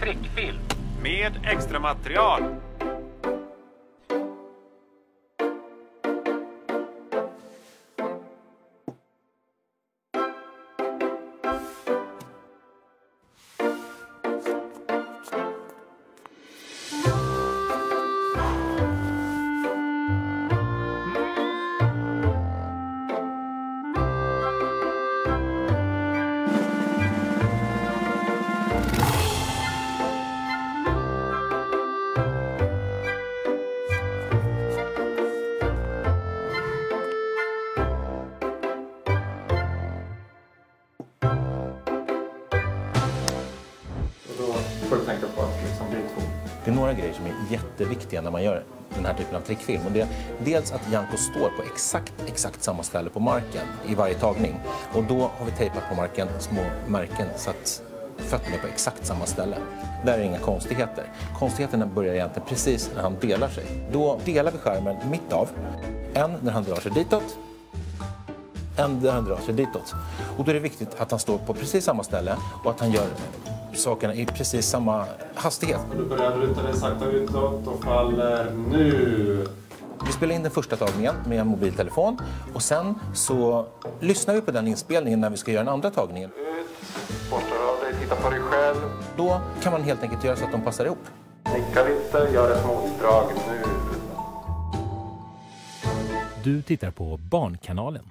trickfilm. Med extra material. Får du tänka på att liksom bli två. Det är några grejer som är jätteviktiga när man gör den här typen av trickfilm. Och det är dels att Janko står på exakt, exakt samma ställe på marken i varje tagning. Och då har vi tejpat på marken små märken så att fötterna är på exakt samma ställe. Där är det inga konstigheter. Konstigheterna börjar egentligen precis när han delar sig. Då delar vi skärmen mitt av. En när han drar sig ditåt, en när han drar sig ditåt. Och då är det viktigt att han står på precis samma ställe och att han gör sakerna i precis samma hastighet. Du börjar luta dig sakta utåt och faller nu. Vi spelar in den första tagningen med en mobiltelefon och sen så lyssnar vi på den inspelningen när vi ska göra den andra tagningen. Ut, borstar av dig, titta på dig själv. Då kan man helt enkelt göra så att de passar ihop. Nicka lite, gör ett motdrag nu. Du tittar på Barnkanalen.